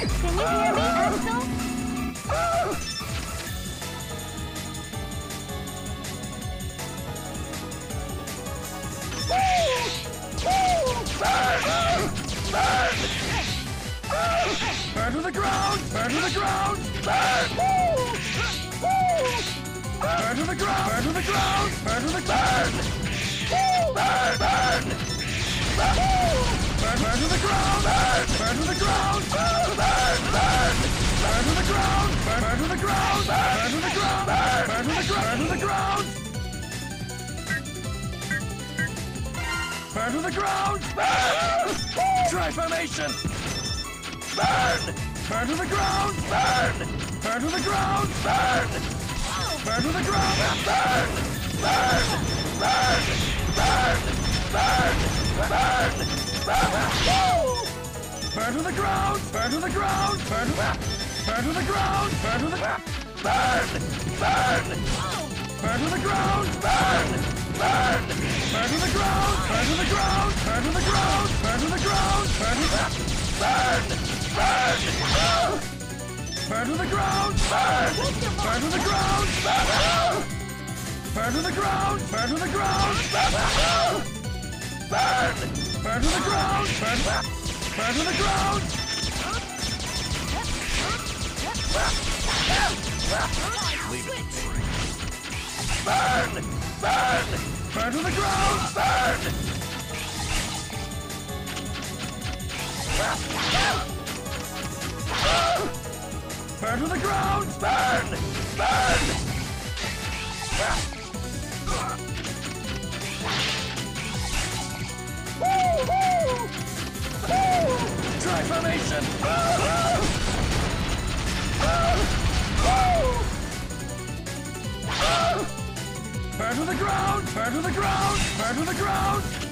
Can you hear me, Axl? Burn to the ground! Burn to the ground! Burn! Burn to the ground! Burn to the ground! Burn to the ground! Burn! Burn! Burn! Burn to the ground! Burn! Burn to the ground! To the ground! Burn to the ground! Ah! Burn to the ground! Burn! Try formation! Burn! Burn to the ground! Burn! Burn to the ground! Burn! Burn to the ground! Burn! Burn! Burn! Burn! Burn! Burn! Burn! Burn to the ground! Burn to the ground! Burn to the Burn to the ground! Burn to the Burn! Burn! Burn to the ground! Burn! Burn! Burn to the ground! Burn to the ground! Burn to the ground! Burn to the ground! Burn to the Burn! Burn! Burn to the ground! Burn! Burn to the ground! Burn! Burn to the ground! Burn to the ground! Burn! Burn! To the ground! Burn! Burn to the ground! Burn! Burn! Burn to the ground! Burn! Burn to the ground! Burn! Burn! Try formation! Burn ground! Burn to the ground! Burn to the ground!